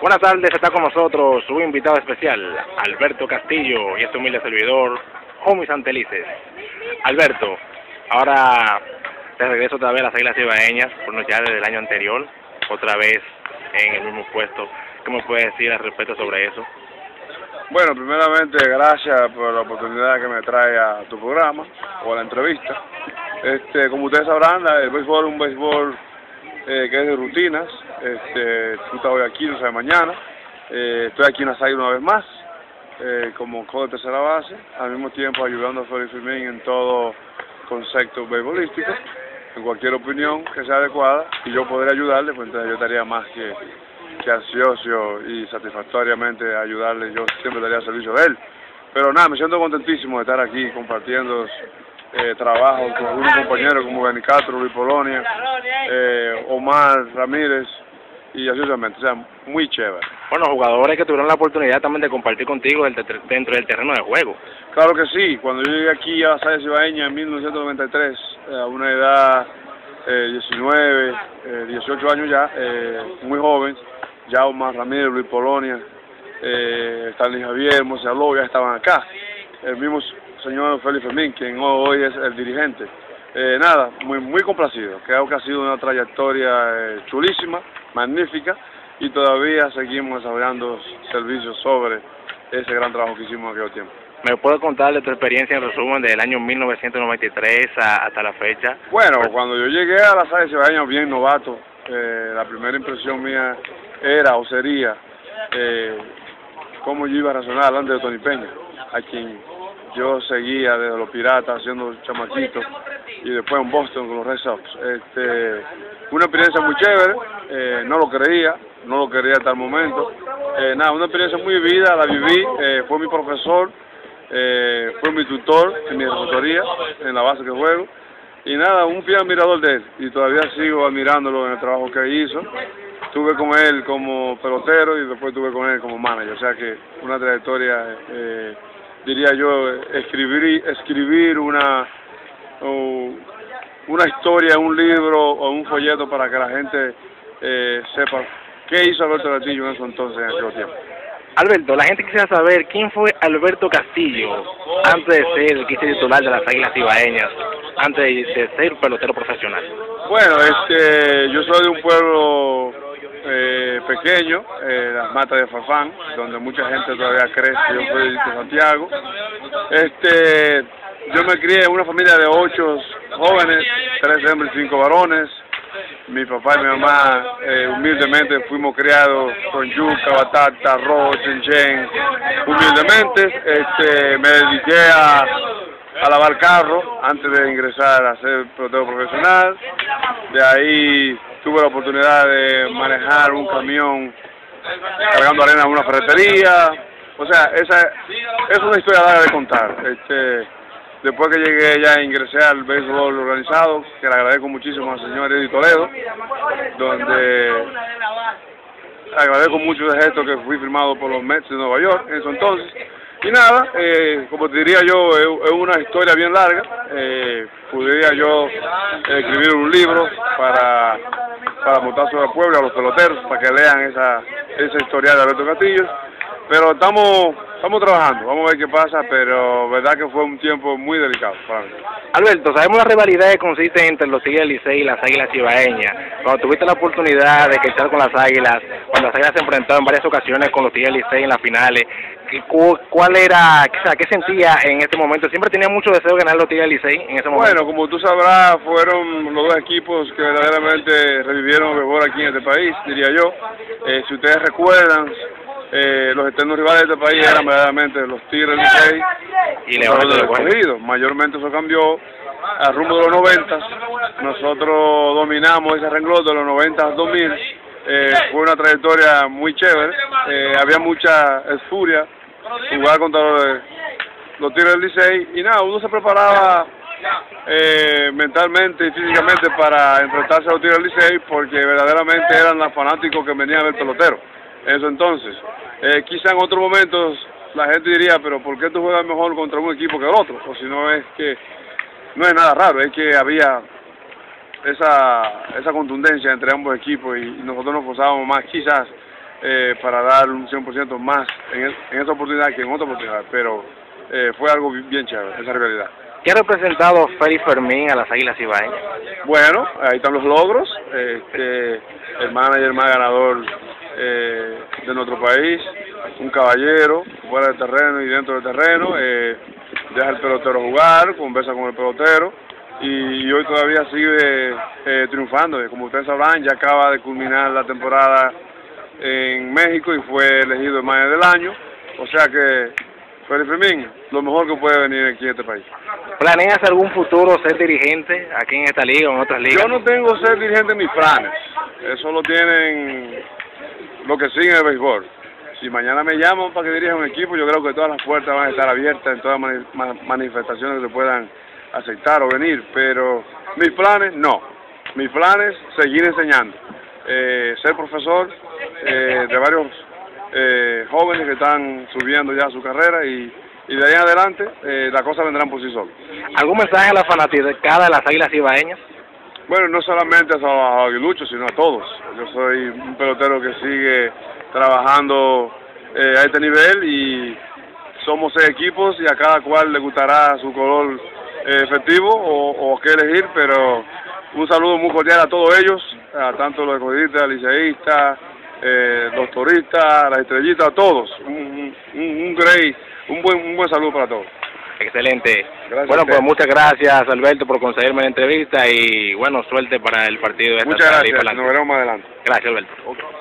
Buenas tardes, está con nosotros su invitado especial, Alberto Castillo, y este humilde servidor, Homie Santelices. Alberto, ahora te regreso otra vez a las Águilas Ibaeñas, por no ya desde el año anterior, otra vez en el mismo puesto. ¿Qué me puedes decir al respecto sobre eso? Bueno, primeramente, gracias por la oportunidad que me trae a tu programa o a la entrevista. Este, como ustedes sabrán, el béisbol es un béisbol eh, que es de rutinas. Este, estás hoy aquí, no sabes mañana. Eh, estoy aquí en la SAI una vez más, eh, como codo de tercera base, al mismo tiempo ayudando a Félix Firmín en todo concepto beisbolístico, en cualquier opinión que sea adecuada, y yo podría ayudarle, pues entonces yo estaría más que, ansioso y satisfactoriamente ayudarle, yo siempre daría servicio de él. Pero nada, me siento contentísimo de estar aquí compartiendo eh, trabajo con unos compañeros como Benny Castro, Luis Polonia, eh, Omar Ramírez y así sucesivamente, o sea, muy chévere. Bueno, jugadores que tuvieron la oportunidad también de compartir contigo dentro del terreno de juego. Claro que sí, cuando yo llegué aquí a Sayas Ibaeña en 1993, eh, a una edad eh, 19, eh, 18 años ya, eh, muy joven, Omar Ramírez, Luis Polonia, eh, Stanley Javier, Monsalvo ya estaban acá. El mismo señor Félix Fermín, quien hoy es el dirigente. Eh, nada, muy, muy complacido. Creo que ha sido una trayectoria eh, chulísima, magnífica, y todavía seguimos desarrollando servicios sobre ese gran trabajo que hicimos en aquel tiempo. ¿Me puedes contar de tu experiencia en resumen del año 1993 hasta la fecha? Bueno, cuando yo llegué a la sala de año bien novato, eh, la primera impresión mía era o sería eh, cómo yo iba a razonar delante de Tony Peña, a quien yo seguía desde los Piratas haciendo chamaquitos y después en Boston con los Red Sox. Este, una experiencia muy chévere, eh, no lo creía, no lo quería hasta el momento. Eh, nada, una experiencia muy vivida, la viví, eh, fue mi profesor, eh, fue mi tutor en mi asesoría, en la base que juego. Y nada, un fiel admirador de él y todavía sigo admirándolo en el trabajo que hizo. Estuve con él como pelotero y después estuve con él como manager, o sea que una trayectoria eh, diría yo, escribir, escribir una, una historia, un libro o un folleto para que la gente eh, sepa qué hizo Alberto Castillo en ese entonces, en aquel tiempo. Alberto, la gente quisiera saber quién fue Alberto Castillo antes de ser el titular de las Águilas Ibaeñas, antes de ser pelotero profesional. Bueno, este, yo soy de un pueblo eh, pequeño, eh, las matas de Fafán, donde mucha gente todavía crece, yo soy de Santiago. Este, yo me crié en una familia de ocho jóvenes, tres hombres y cinco varones. Mi papá y mi mamá eh, humildemente fuimos criados con yuca, batata, arroz, chenchen, humildemente. Este, me dediqué a, a lavar carro antes de ingresar a ser pelotero profesional. De ahí tuve la oportunidad de manejar un camión cargando arena en una ferretería. O sea, esa es una historia larga de contar. Este, después que llegué ya ingresé al béisbol organizado, que le agradezco muchísimo al señor Eddie Toledo, donde agradezco mucho de esto que fui firmado por los Mets de Nueva York en eso entonces. Y nada, eh, como te diría yo, es, una historia bien larga. Eh, podría yo escribir un libro para, para montar sobre el pueblo, a los peloteros, para que lean esa, esa historia de Alberto Castillo. Pero estamos estamos trabajando, vamos a ver qué pasa, pero verdad que fue un tiempo muy delicado para. Alberto, sabemos la rivalidad que consiste entre los Tigres y las Águilas Ibaeñas. Cuando tuviste la oportunidad de estar con las Águilas, cuando las Águilas se enfrentaron en varias ocasiones con los Tigres Licey en las finales, ¿cuál era, o sea, qué sentía en este momento? ¿Siempre tenía mucho deseo de ganar los Tigres Licey en ese momento? Bueno, como tú sabrás, fueron los dos equipos que verdaderamente revivieron el mejor aquí en este país, diría yo. Eh, si ustedes recuerdan, eh, los eternos rivales de este país eran verdaderamente los Tigres Licey y Leones del Escogido. Mayormente eso cambió al rumbo de los 90. Nosotros dominamos ese renglón de los 90 al 2000. Eh, fue una trayectoria muy chévere. Eh, había mucha esfuria jugar contra los, los Tigres del Licey y nada, uno se preparaba eh, mentalmente y físicamente para enfrentarse a los Tigres del Licey porque verdaderamente eran los fanáticos que venían del pelotero en eso entonces. Eh, quizá en otros momentos la gente diría, pero ¿por qué tú juegas mejor contra un equipo que el otro? O si no es que, no es nada raro, es que había esa, esa contundencia entre ambos equipos y, nosotros nos forzábamos más quizás eh, para dar un 100% más en, en, esa oportunidad que en otra oportunidad, pero eh, fue algo bien chévere, esa realidad. ¿Qué ha representado Félix Fermín a las Águilas Ibaeñas? Bueno, ahí están los logros, este, el manager más ganador eh, de nuestro país, un caballero, fuera del terreno y dentro del terreno, eh, deja el pelotero jugar, conversa con el pelotero y, hoy todavía sigue eh, triunfando. Como ustedes sabrán, ya acaba de culminar la temporada en México y fue elegido el manager del año, o sea que Félix Fermín, lo mejor que puede venir aquí en este país. ¿Planeas algún futuro ser dirigente aquí en esta liga o en otras ligas? Yo no tengo ser dirigente en mis planes. Eso lo tienen lo que siguen el béisbol. Si mañana me llaman para que dirija un equipo, yo creo que todas las puertas van a estar abiertas en todas las manifestaciones que se puedan aceptar o venir. Pero mis planes, no. Mis planes, seguir enseñando. Eh, ser profesor eh, de varios eh, jóvenes que están subiendo ya su carrera y, y de ahí en adelante eh, las cosas vendrán por sí solas. ¿Algún mensaje a la fanaticada de las Águilas Ibaeñas? Bueno, no solamente a los aguiluchos, sino a todos. Yo soy un pelotero que sigue trabajando eh, a este nivel y somos seis equipos y a cada cual le gustará su color eh, efectivo o, o qué elegir, pero un saludo muy cordial a todos ellos, a tanto los escudistas, liceístas, eh, los turistas, las estrellitas, a todos. Un, un, un, great, un buen, un buen saludo para todos. Excelente. bueno, pues muchas gracias Alberto por conseguirme la entrevista y bueno, suerte para el partido de esta Muchas gracias, nos veremos más adelante. Gracias Alberto.